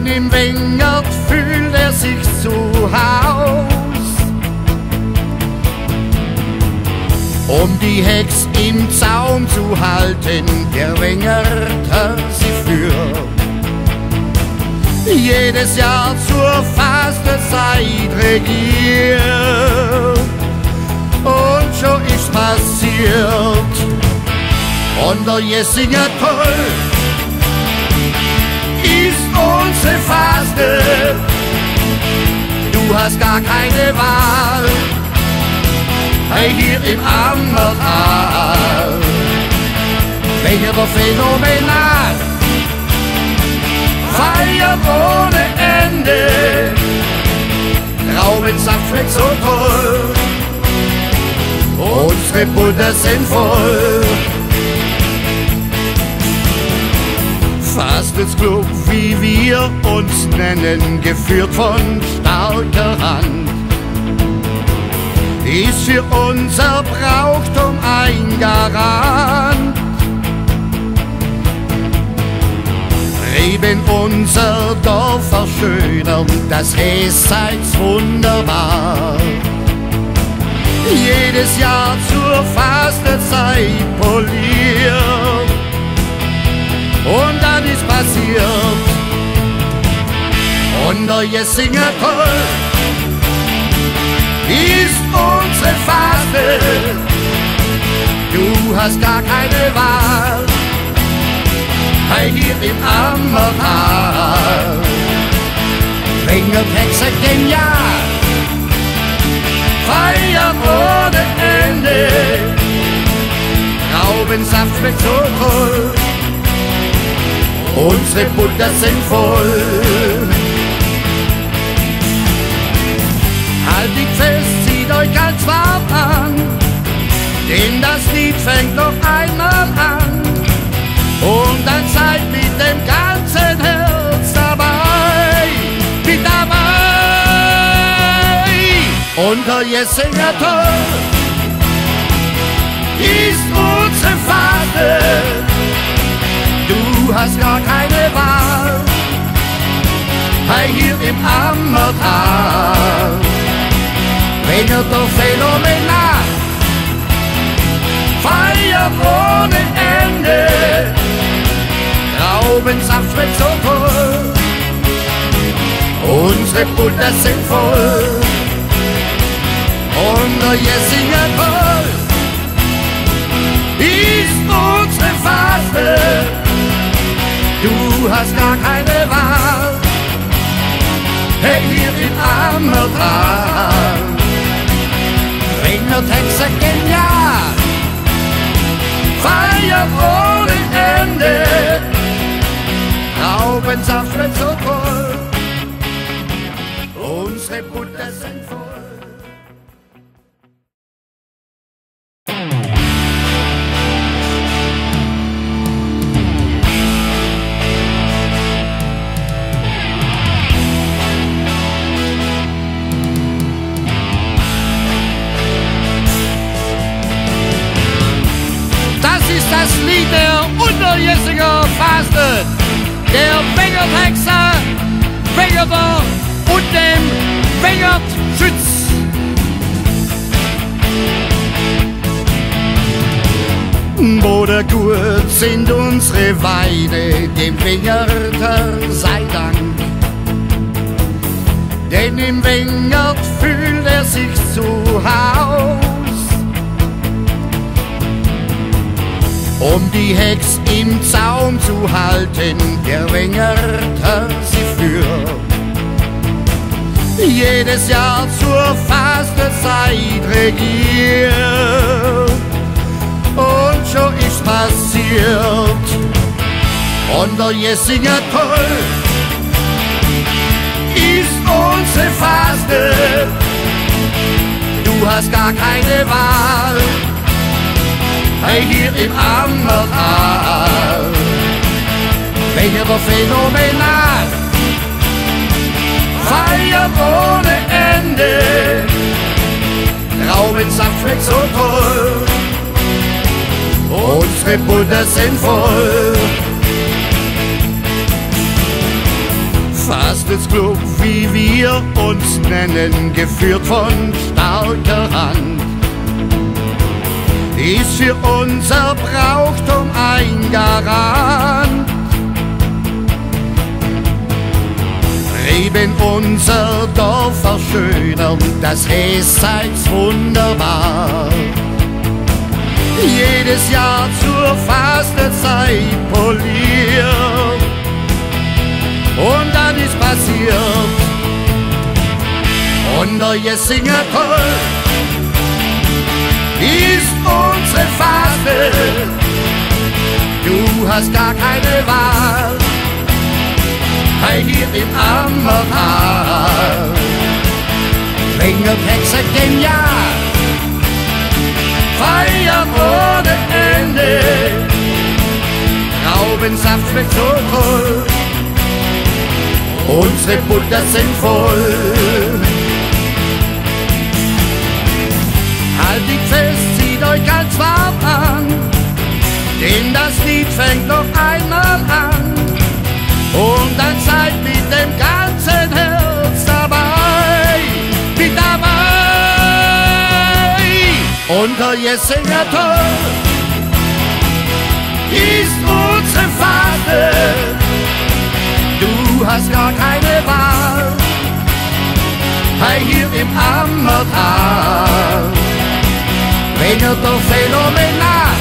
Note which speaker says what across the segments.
Speaker 1: Denn im Wengert fühlt er sich zu Haus. Um die Hex im Zaum zu halten, der Wengerter sie führt. Jedes Jahr zur Fastenzeit regiert. Und schon ist passiert. Und der Jessinger toll unsere Faste. Du hast gar keine Wahl hey, hier im Ammertal. Welcher phänomenal, feiern ohne Ende. Traubensaft schmeckt so toll, unsere Butter sind voll. Fastensclub, wie wir uns nennen, geführt von starker Hand ist für unser Brauchtum ein Garant. Eben unser Dorf verschönern, das Hesseits wunderbar. Jedes Jahr zur Fastenzeit poliert und dann ist passiert. Und der Jessinger toll ist unsere Faste. Du hast gar keine Wahl, hey, hier im Ammertal. Ringeltexe genial, feiern ohne Ende. Traubensaft so toll, unsere Butter sind voll. Haltet fest, zieht euch ganz warm an, denn das Lied fängt noch einmal an. Und dann seid mit dem ganzen Herz dabei, mit dabei. Und der Jessinger Tor ist unsere Fahne. Du hast gar keine Wahl, hey, hier im Ammertal. Venuto phänomenal, feiern ohne Ende. Traubensaft so toll, unsere Butter sind voll. Und der Jessinger Toll ist unsere Faste. Du hast gar keine Wahl, hey, hier in Ammertal. Halten, der Wengerter sie führt. Jedes Jahr zur Fastenzeit regiert. Und schon ist passiert. Und der Jessinger toll ist unsere Faste. Du hast gar keine Wahl, hey, hier im Ammertal. Wenger war phänomenal, feiern ohne Ende, Traubensaft schmeckt so toll, unsere Butter sind voll. Fastensclub, wie wir uns nennen, geführt von starker Hand ist für unser Brauchtum ein Garant. Eben unser Dorf verschönern, das Hesseits wunderbar. Jedes Jahr zur Fastenzeit poliert und dann ist passiert. Und der Jessinger toll ist unsere Phase. Du hast gar keine Wahl, hey, hier im Ammertal. Länger Texte genial, feiern ohne Ende. Traubensaft so toll, unsere Butter sind voll. Haltet fest, zieht euch ganz warm an, denn das Lied fängt noch einmal an. Und dann seid mit dem ganzen Herz dabei, mit dabei. Und der Jessinger Tor ist unsere Fahne, du hast gar keine Wahl, hey, hier im Ammertal. Venga doch phänomenal,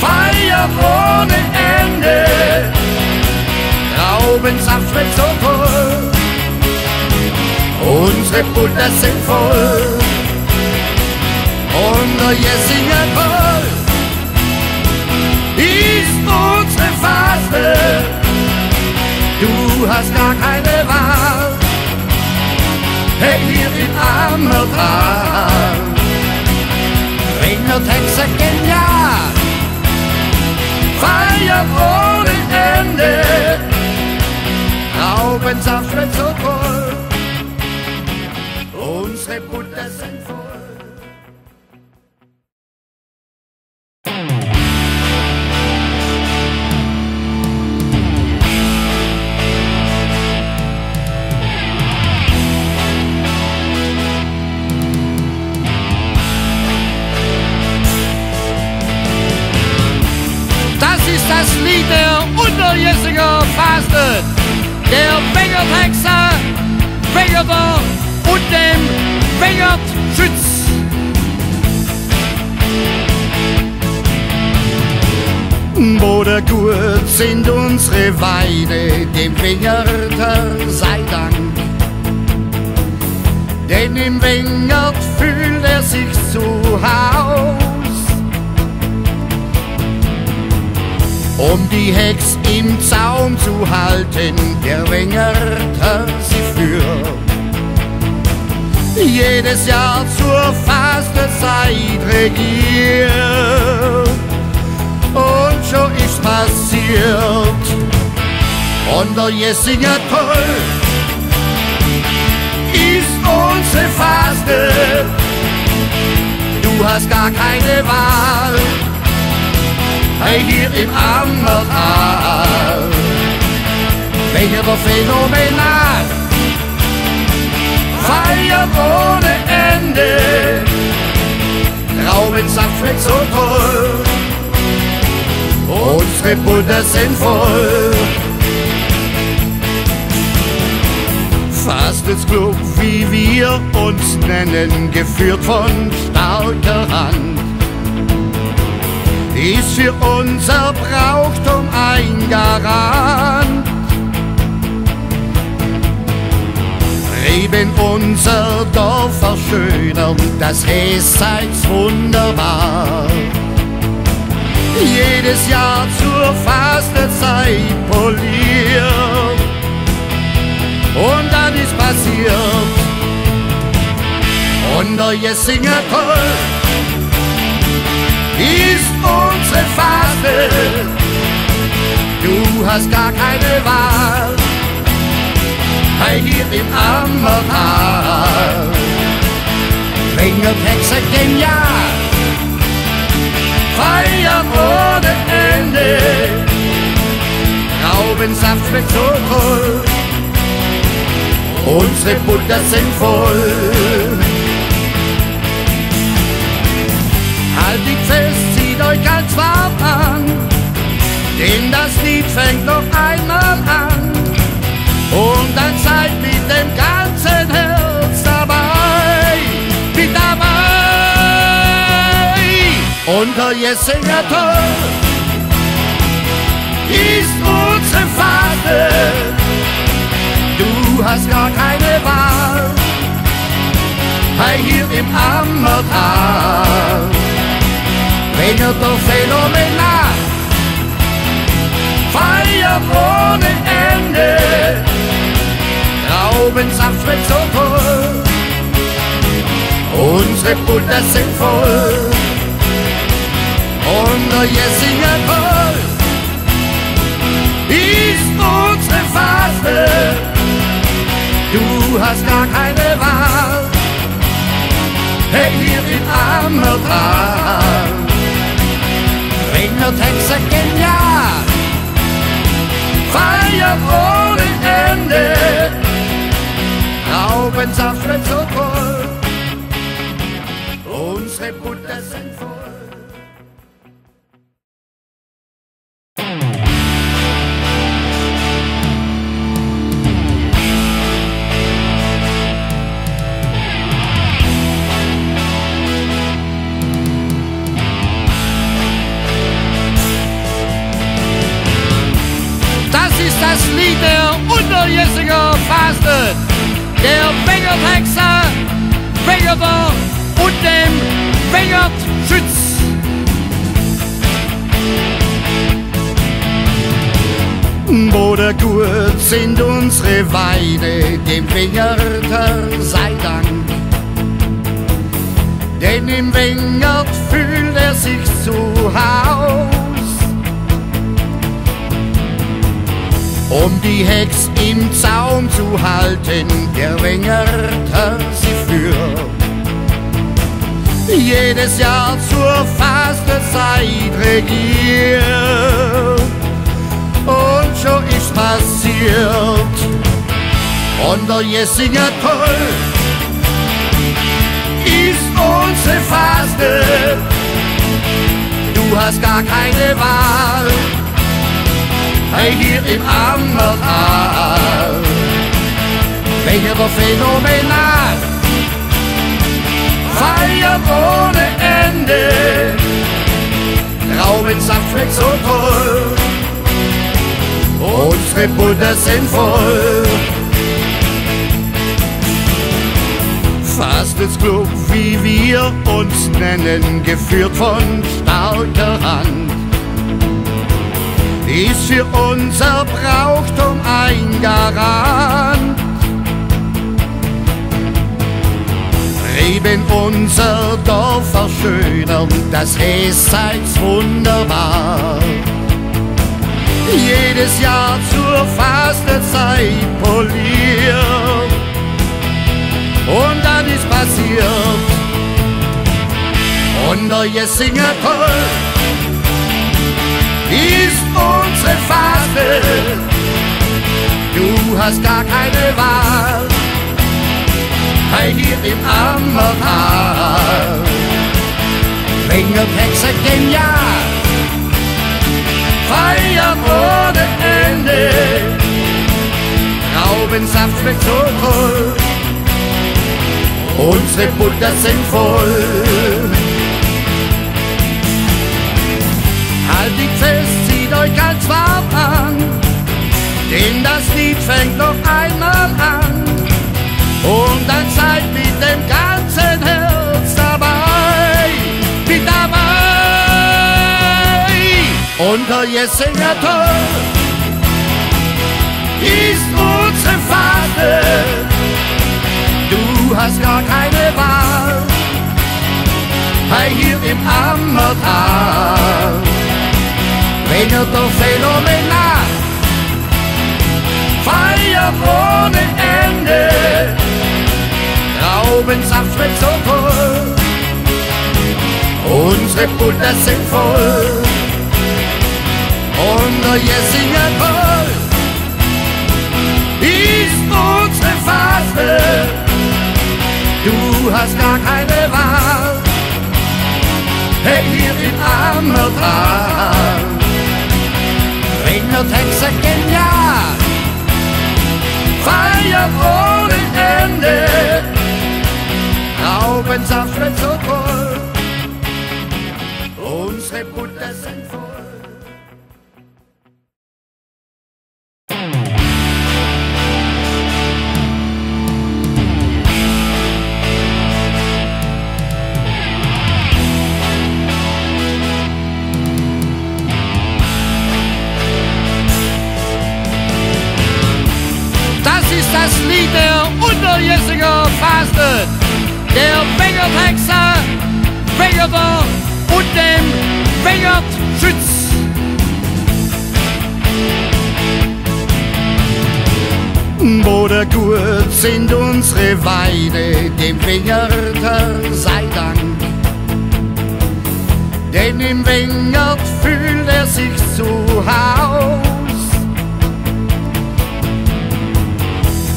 Speaker 1: feiern ohne Ende, Traubensaft schmeckt so toll, unsere Butter sind voll, und der Jessinger Toll ist unsere Phase, du hast gar keine Wahl, hey, hier im Ammertal. Ringer Texte genial, feiern ohne Ende, Traubensaft schmeckt so toll, unsere Butter
Speaker 2: Wengerter und dem Wengertschütz.
Speaker 1: Oder gut sind unsere Weine, dem Wingerter sei Dank. Denn im Wingert fühlt er sich zu Haus. Um die Hex im Zaum zu halten, der Wingerter sie führt. Jedes Jahr zur Fastenzeit regiert und schon ist passiert. Und der Jessinger toll ist unsere Faste. Du hast gar keine Wahl, hey, hier im Ammertal. Welcher phänomenal, feiern ohne Ende. Traubensaft schmeckt so toll. Unsere Butter sind voll. Fastensclub, wie wir uns nennen, geführt von starker Hand, ist für unser Brauchtum ein Garant. Eben unser Dorf verschönern, das Hesseits wunderbar jedes Jahr zur Fastenzeit poliert. Und dann ist passiert, und Jessinger toll ist unsere Phase. Du hast gar keine Wahl. Hey, hier im Ammertal. Ringert Hexe genial. Feiern ohne Ende. Traubensaft so toll. Unsere Butter sind voll. Haltet fest, zieht euch ganz warm an, denn das Lied fängt noch einmal an. Und dann seid mit dem ganzen Herz dabei, mit dabei. Und der Jessinger Tor ist unsere Vater. Du hast gar keine Wahl, hey, hier im Ammertal. Venuto phänomenal. Feier ohne Ende. Traubensaft schmeckt so toll. Unsere Butter sind voll. Und der Jessinger Paul ist unsere Phase. Du hast gar keine Wahl. Hey, hier in Ammertal. Ringer Texte genial. Feiern ohne Ende. Traubensaft schmeckt so
Speaker 2: Wengerter und dem Wengertschütz.
Speaker 1: Oder gut sind unsere Weide, dem Wingerter sei Dank. Denn im Wingert fühlt er sich zu Haus. Um die Hex im Zaum zu halten, der Wingerter sie führt. Jedes Jahr zur Fastenzeit regiert und schon ist passiert. Und der Jessinger Toll ist unsere Faste. Du hast gar keine Wahl, hey, hier im Ammertal. Welcher war phänomenal, feiern ohne Ende. Traubensaft schmeckt so toll. Unsere Butter sind voll. Fastensclub, wie wir uns nennen, geführt von starker Hand, ist für unser Brauchtum ein Garant. Leben unser Dorf verschönern, das Rehseits wunderbar jedes Jahr zur Fastenzeit poliert. Und dann ist passiert, und der Jessinger Toll ist unsere Faste. Du hast gar keine Wahl, hey, hier im Ammertal. Ringert Hexe genial feiern ohne Ende. Traubensaft so toll, unsere Butter sind voll. Haltet fest, zieht euch ganz warm an, denn das Lied fängt noch einmal an. Und dann seid mit dem ganzen Herz dabei, mit dabei. Und der Jessinger Tor ist unsere Vater. Du hast gar keine Wahl. hey, hier im Ammertal. Regnet doch phänomenal, feiert ohne Ende, Traubensaft schmeckt so toll, unsere Butter sind voll, und der Jessinger Kohl ist unsere Phase, du hast gar keine Wahl. Hey, hier in Ammertal. Regnet Hexe genial, feiert ohne Ende, Traubensaft schmeckt Bruder gut sind unsere Weide, dem Wingerter sei Dank. Denn im Wingert fühlt er sich zu Haus.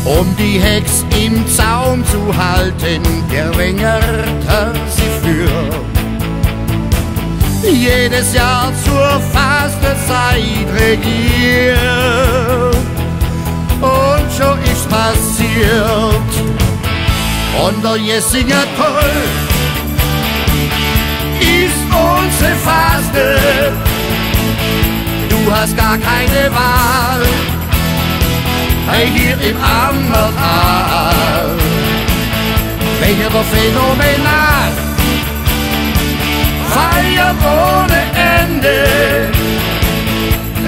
Speaker 1: Um die Hex im Zaum zu halten, der Wingerter sie führt. Jedes Jahr zur Fastenzeit regiert und schon ist passiert. Und der Jessinger Toll ist unsere Faste. Du hast gar keine Wahl, hey, hier im Ammertal. Welcher war phänomenal, feiert ohne Ende.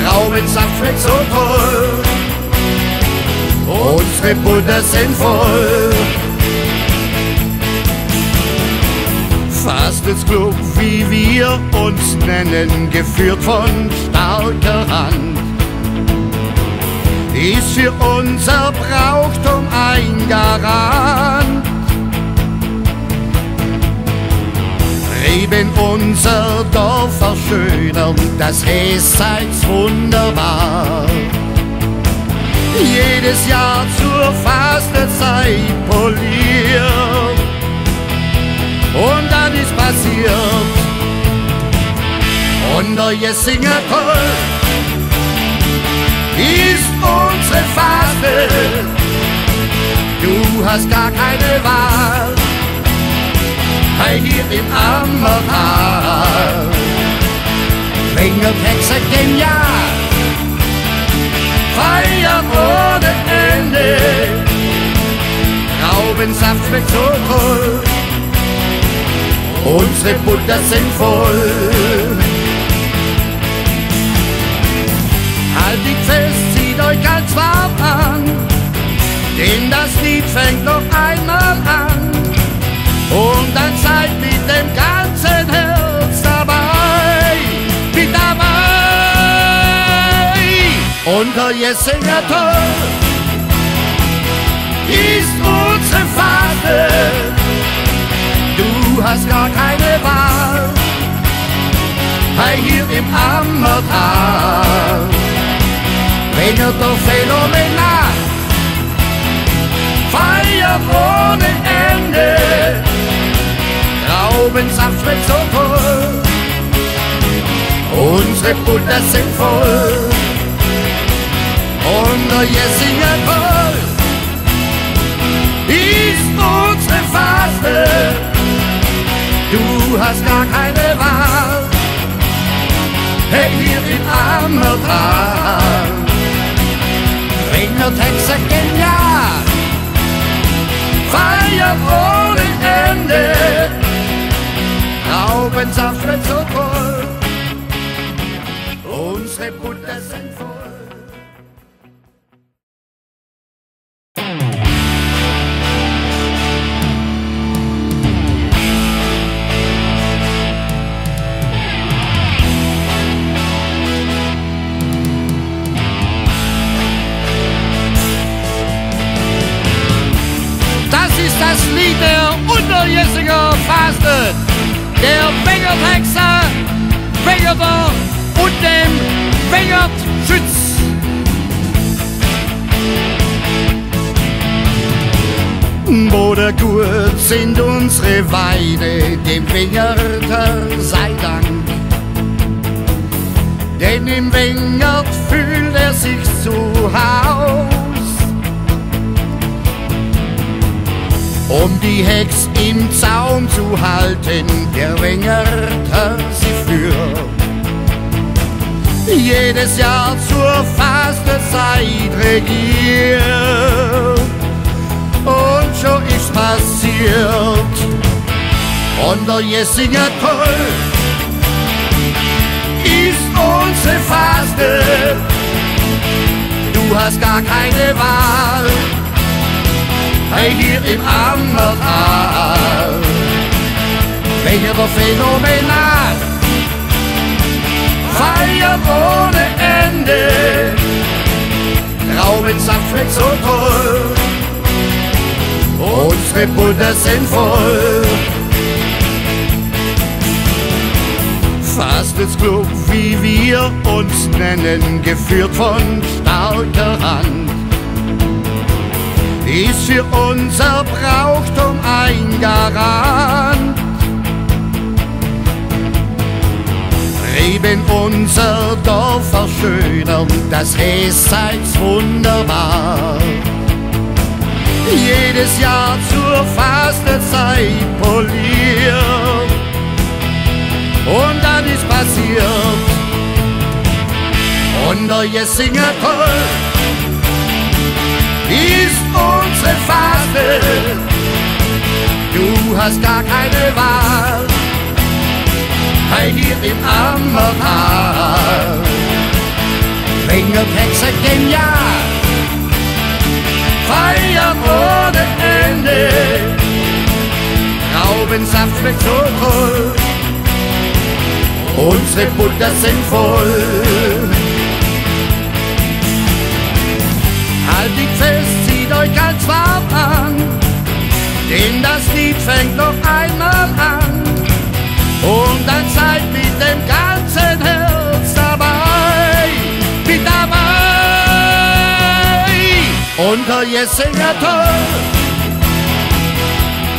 Speaker 1: Traubensaft schmeckt so toll unsere Butter sind voll. Fastensclub, wie wir uns nennen, geführt von starker Hand, ist für unser Brauchtum ein Garant. Eben unser Dorf verschönern, das Hesseits wunderbar jedes Jahr zur Fastenzeit poliert. Und dann ist passiert, und der Jessinger Toll ist unsere Faste. Du hast gar keine Wahl, hey, hier im Ammertal. Finger Hexe genial feiern ohne Ende. Traubensaft schmeckt so toll, unsere Butter sind voll. Haltet fest, zieht euch ganz warm an, denn das Lied fängt noch einmal an. Und dann seid mit dem ganzen Und der Jessinger Tor ist unsere Fahne. Du hast gar keine Wahl, hier im Ammertal. Regnet doch phänomenal, feiert ohne Ende. Traubensaft schmeckt so toll, unsere Butter sind voll und der Jessinger Kohl ist unsere Faste. Du hast gar keine Wahl, hey, hier in Ammertal. Regnet Hexe genial, feiert ohne Ende. Traubensaft schmeckt so toll,
Speaker 2: Wengerter
Speaker 1: sei Dank. Denn im Wengert fühlt er sich zu Haus. Um die Hex im Zaum zu halten, der Wengerter sie führt. Jedes Jahr zur Fastenzeit regiert. Und schon ist passiert. Und der Jessinger toll ist unsere Faste. Du hast gar keine Wahl hey, hier im Ammertal. Welcher phänomenal, feiern ohne Ende. Traubensaft schmeckt so toll, unsere Butter sind voll. Fastensclub, wie wir uns nennen, geführt von starker Hand ist für unser Brauchtum ein Garant. Eben unser Dorf verschönern, das Hesseits wunderbar. Jedes Jahr zur Fastenzeit poliert und dann ist passiert. Und der Jessinger toll ist unsere Phase. Du hast gar keine Wahl, hey, hier im Ammertal. Fingertexte genial, feiern ohne Ende. Traubensaft so toll, unsere Butter sind voll. Haltet fest, zieht euch ganz warm an, denn das Lied fängt noch einmal an. Und dann seid mit dem ganzen Herz dabei, mit dabei. Unter Jessinger Tor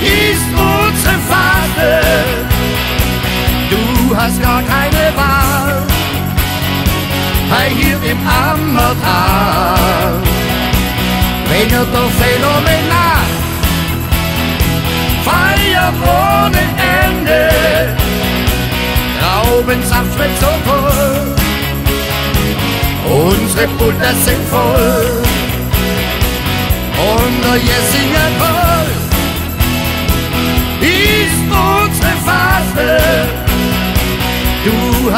Speaker 1: ist unsere Fahne, du hast gar keine Wahl, hey, hier im Ammertal. Venuto phänomenal, feiern ohne Ende, Traubensaft so toll, unsere Butter sind voll, und der Jessinger Toll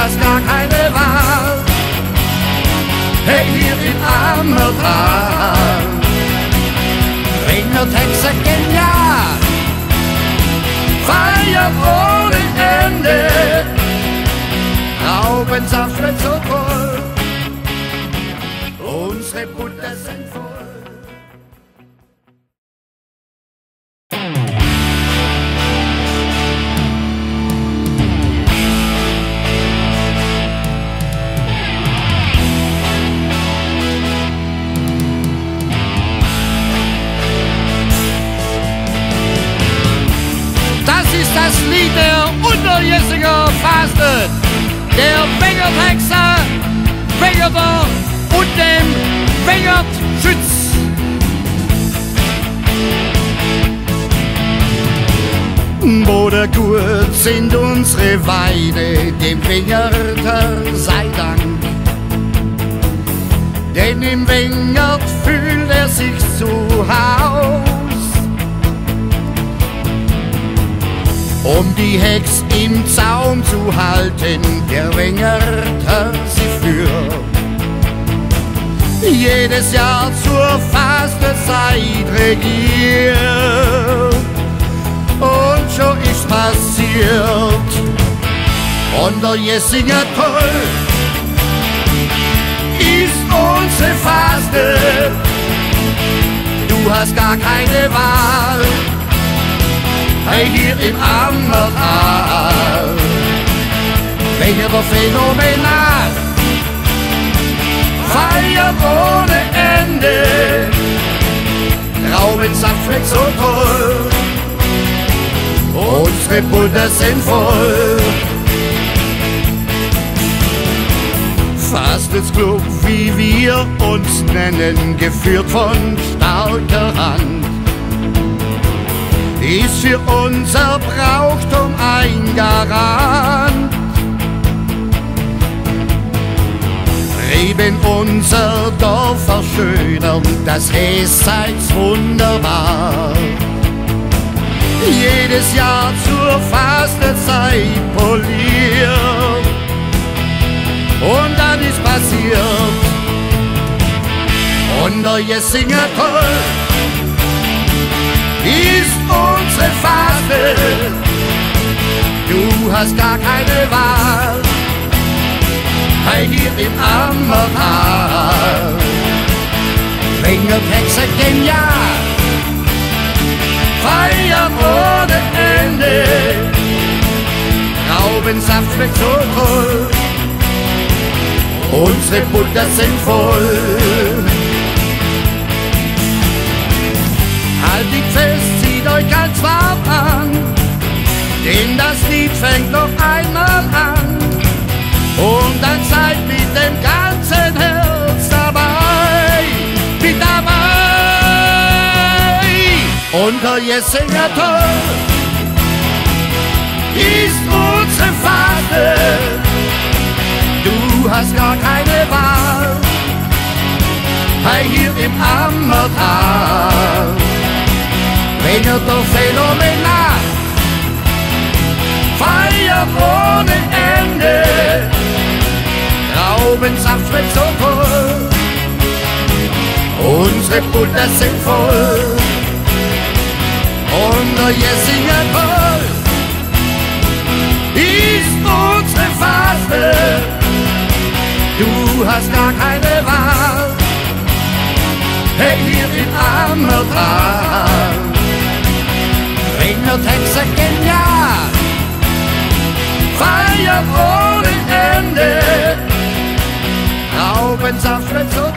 Speaker 1: du hast gar keine Wahl, hey, hier in Ammertal. Fingertexte genial, feiern ohne Ende, Traubensaft schmeckt so
Speaker 2: der Wengerthexer, Wengerter und dem Wengertschütz.
Speaker 1: Bruder gut sind unsere Weide, dem Wengerter sei Dank. Denn im Wengert fühlt er sich zu Haus. Um die Hex im Zaum zu halten, der Wengerter sie führt. Jedes Jahr zur Fastenzeit regiert. Und schon ist passiert. Und der Jessinger toll ist unsere Faste. Du hast gar keine Wahl, hey, hier im Ammertal. Wenger war phänomenal, feiern ohne Ende, Traubensaft schmeckt so toll, unsere Butter sind voll. Fastensclub, wie wir uns nennen, geführt von starker Hand, ist für unser Brauchtum ein Garant. Leben unser Dorf verschönern, das Hesseits wunderbar. Jedes Jahr zur Fastenzeit poliert und dann ist passiert. Und der Jessinger toll ist unsere Faste. Du hast gar keine Wahl, hey, hier im Ammertal. Ringeltexte genial, feiern ohne Ende. Traubensaft so toll unsere Butter sind voll. Haltet fest, zieht euch ganz warm an, denn das Lied fängt noch einmal an. Und dann seid mit dem ganzen Herz dabei, mit dabei. Und der Jessinger Tor ist unsere Vater du hast gar keine Wahl. Hey, hier im Ammertal, doch phänomenal. Feiern ohne Ende, Traubensaft so toll. Unsere Butter sind voll und der Jessinger Toll ist unsere Faste. Du hast gar keine Wahl. Hey, hier im Ammertal regnet Hexe genial. Feiern ohne Ende, Traubensaft wird so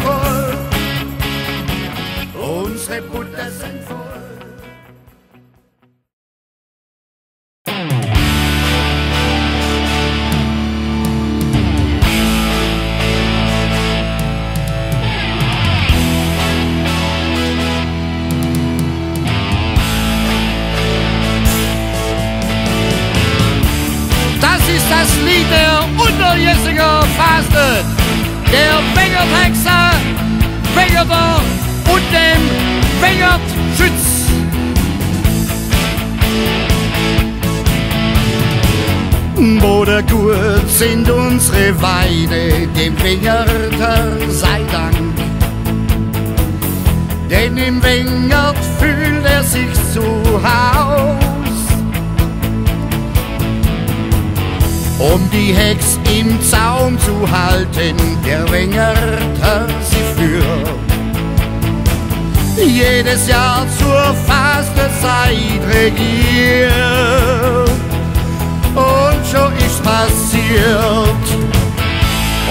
Speaker 2: Wengerter und dem Wengertschütz.
Speaker 1: Oder gut sind unsere Weine, dem Wingerter sei Dank. Denn im Wingert fühlt er sich zu Haus. Um die Hex im Zaum zu halten, der Wingerter sie führt. Jedes Jahr zur Fastenzeit regiert und schon ist passiert.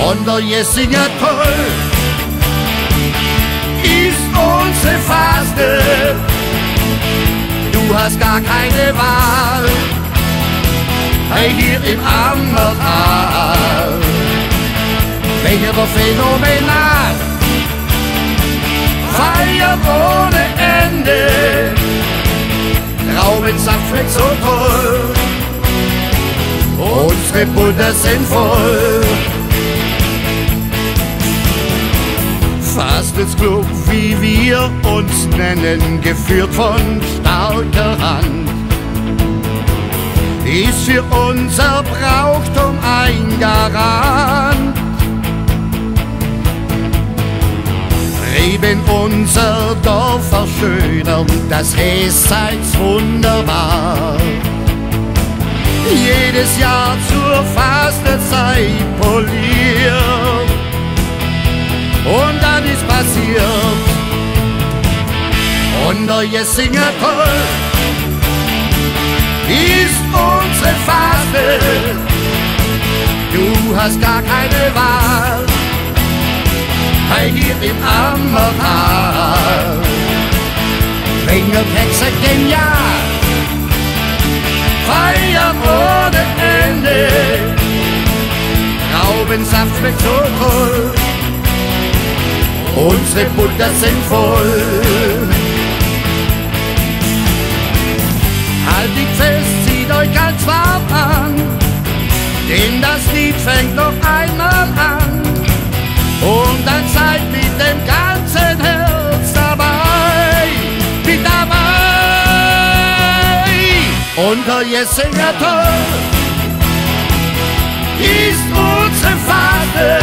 Speaker 1: Und der Jessinger toll ist unsere Faste. Du hast gar keine Wahl, hey, hier im Ammertal. Welcher phänomenal, feiern ohne Ende. Traubensaft schmeckt so toll. Unsere Butter sind voll. Fastensclub, wie wir uns nennen, geführt von starker Hand, ist für unser Brauchtum ein Garant. Leben unser Dorf verschönern, das Esseits wunderbar. Jedes Jahr zur Fastenzeit poliert und dann ist passiert. Und der Jessinger Toll ist unsere Faste, du hast gar keine Wahl. Hey, hier im Ammertal. Ringelhexe genial. Feiern ohne Ende. Traubensaft so toll. Unsere Butter sind voll. Haltet fest, zieht euch ganz warm an, denn das Lied fängt noch einmal an. Und dann seid mit dem ganzen Herz dabei, mit dabei. Und der Jessinger Tor ist unsere Fahne.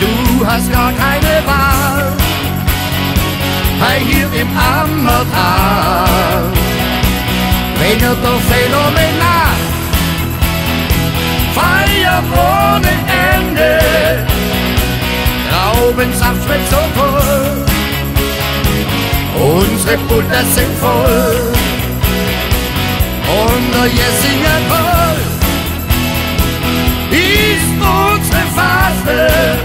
Speaker 1: Du hast gar keine Wahl, hey, hier im Ammertal. Venuto phänomenal. Feier ohne Ende. Traubensaft schmeckt so toll. Unsere Butter sind voll. Und der Jessinger Toll ist unsere Phase.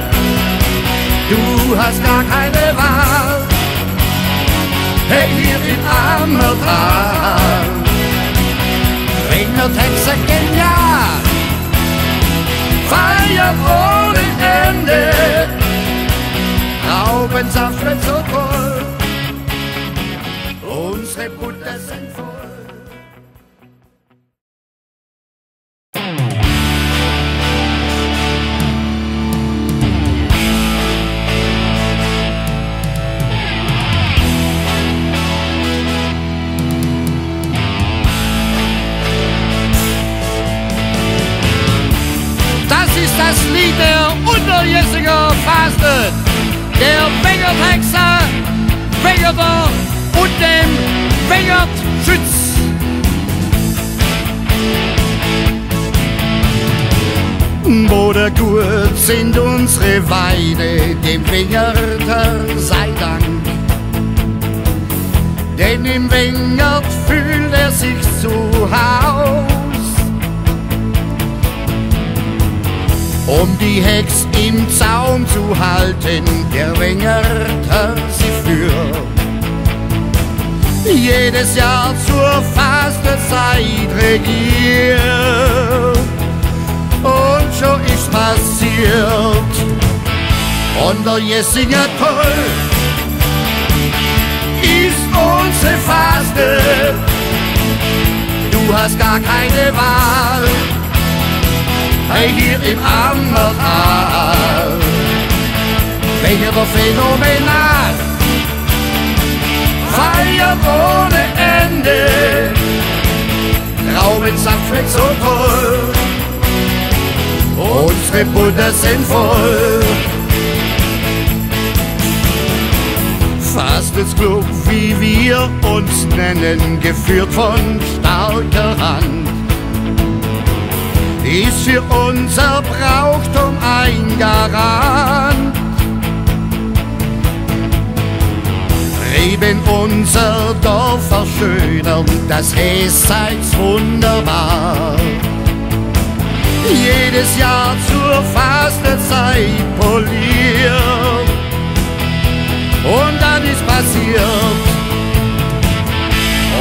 Speaker 1: Du hast gar keine Wahl. Hey, hier in Ammertal. Ringeltexte genial. Feiern ohne Ende. Traubensaft so
Speaker 2: Fasten. Der Wengerthexer, Wengerter und dem Wengertschütz.
Speaker 1: Oder gut sind unsere Weide, dem Wingerter sei Dank. Denn im Wingert fühlt er sich zu Haus. Um die Hex im Zaum zu halten, der Wingerter sie führt. Jedes Jahr zur Fastenzeit regiert und schon ist passiert. Und der Jessinger Toll ist unsere Faste. Du hast gar keine Wahl, hier im Ammertal. Welcher war phänomenal, feiern ohne Ende. Traubensaft schmeckt so toll. Unsere Butter sind voll. Fastensclub, wie wir uns nennen, geführt von starker Hand, ist für unser Brauchtum ein Garant. Leben unser Dorf verschönern, das Rehseits wunderbar jedes Jahr zur Fastenzeit poliert. Und dann ist passiert,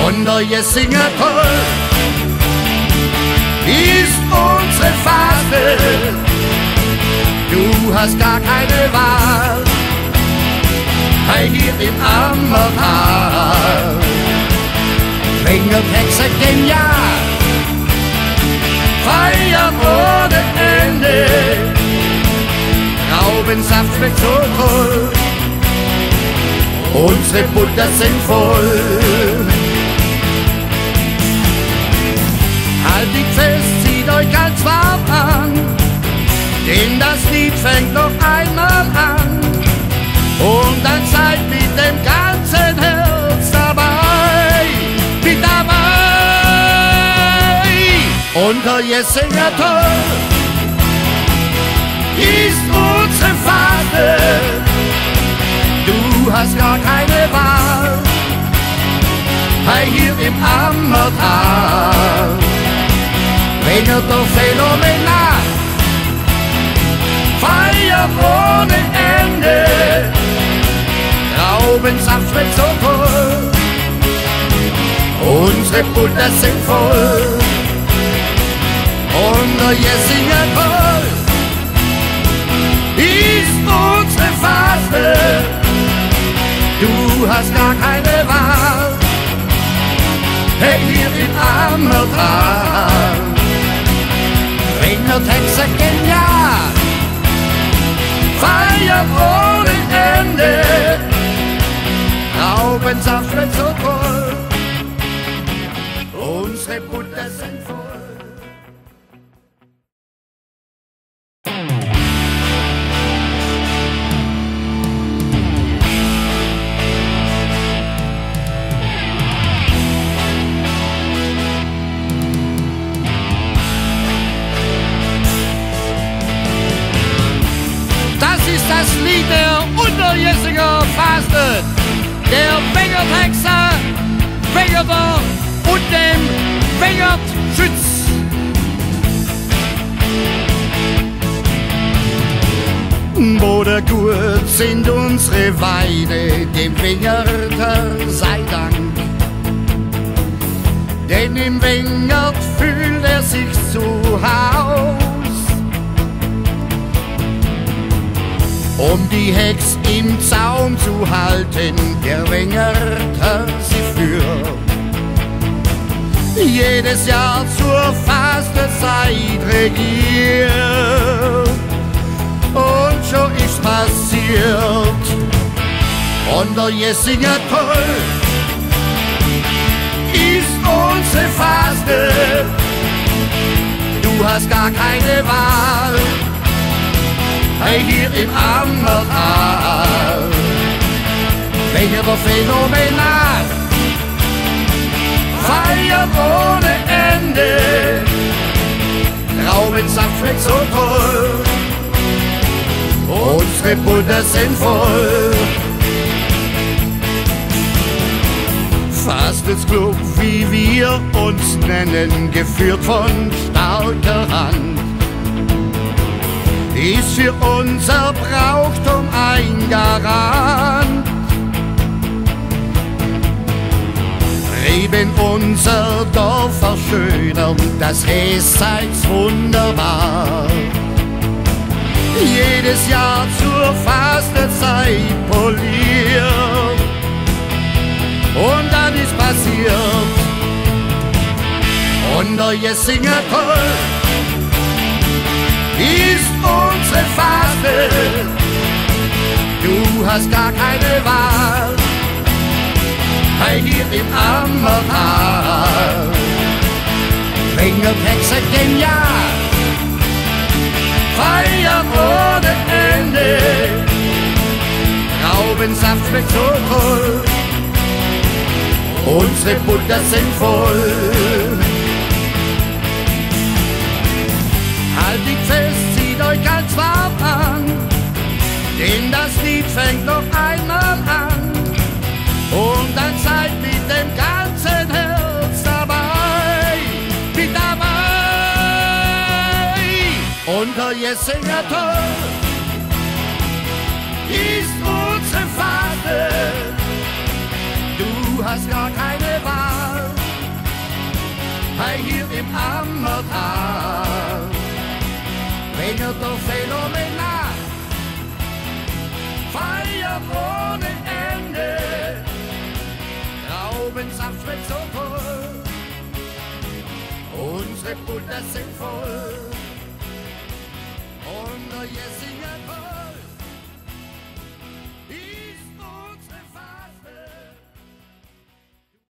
Speaker 1: und der Jessinger Toll unsere Faste. Du hast gar keine Wahl, hey, hier im Ammertal. Ringelhexe genial. Feiern ohne Ende. Traubensaft schmeckt so toll. Unsere Butter sind voll. Jessinger Tor ist unsere Fahne. Du hast gar keine Wahl, hey, hier im Ammertal. Venuto phänomenal, feiern ohne Ende. Traubensaft so toll, unsere Butter sind voll. Und der Jessinger Kohl ist unsere Phase. Du hast gar keine Wahl. Hey, hier in Ammertal. Ringertexter genial. Feiern ohne Ende. Traubensaft so toll. Unsere Butter hast gar keine Wahl. Hey, hier im Ammertal. Welcher war phänomenal. Feiern ohne Ende. Traubensaft schmeckt so toll. Unsere Butter sind voll. Fastensclub, wie wir uns nennen, geführt von starker Hand, ist für unser Brauchtum ein Garant. Eben unser Dorf verschönern, das Hesseits wunderbar jedes Jahr zur Fastenzeit poliert. Und dann ist passiert, und der Jessinger Toll ist unsere Faste. Du hast gar keine Wahl, hey, hier im Ammertal. Ringeltexer genial feiern ohne Ende. Traubensaft so toll, unsere Butter sind voll. Haltet fest, zieht euch ganz warm an, denn das Lied fängt noch einmal an. Und dann seid mit dem ganzen Herz dabei, mit dabei. Und der Jessinger Tor ist unsere Fahne. Du hast gar keine Wahl. Hey, hier im Ammertal. Regnet doch phänomenal. Feiern ohne Ende. Traubensaft so toll. Unsere Butter sind voll. Und der Jessinger